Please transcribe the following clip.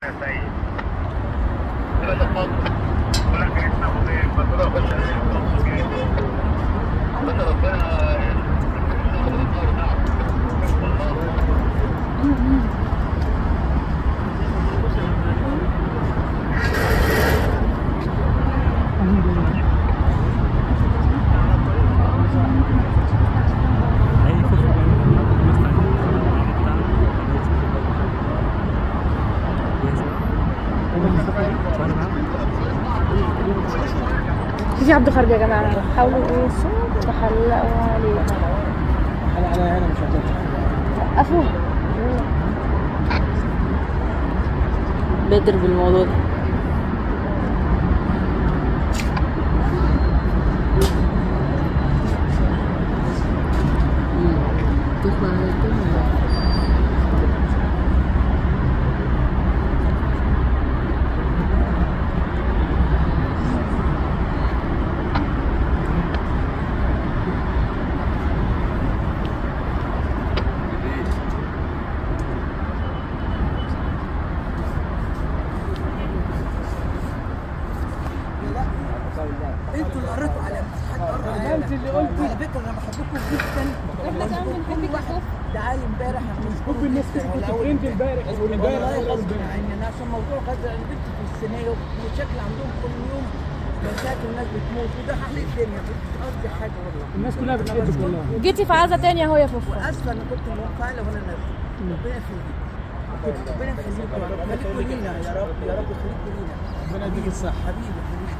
Essa aí. Ela o ponto. في عبد خارج يا جماعة حاولوا تحلقوا عليه على على هنا مش هتنفع وقفوا بادر بالموضوع ده. تخبى على الدنيا أنتوا اللي قريتوا على حد قرا على انت اللي قلتي. على فكره أنا بحبكم جدا. إحنا كمان بنحبك. تعالي امبارح حب الناس كنت فين امبارح والله امبارح غصب عني أنا عشان موضوع غزة أنا بنت في الصينيه ومشاكل عندهم كل يوم مشاكل الناس بتموت وده حل الدنيا. مش قصدي حاجة والله. الناس كلها بتحبك والله جيتي في عزة تانية اهو يا فوفو. واسفه أنا كنت منفعله وأنا نازلة. ربنا يخليك ربنا يخليكم. يا رب لينا. يا رب يا رب لينا. ربنا يديك الصحة. حبيبي حبيبي.